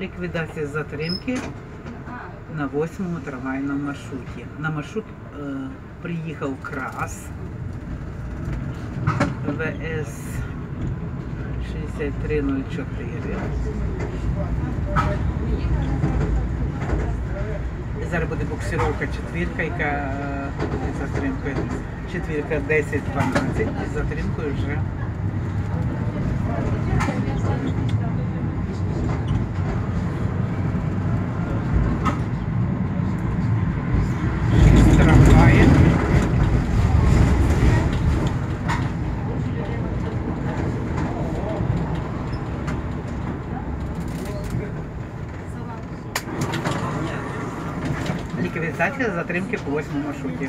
Ліквідація затримки на восьмому трамвайному маршруті. На маршрут е, приїхав КРАС ВС 6304. Зараз буде буксировка четвірка, яка е, з затримкою. Четвірка 10-12 і затримкою вже Ліквідація затримки по восьмому маршруті.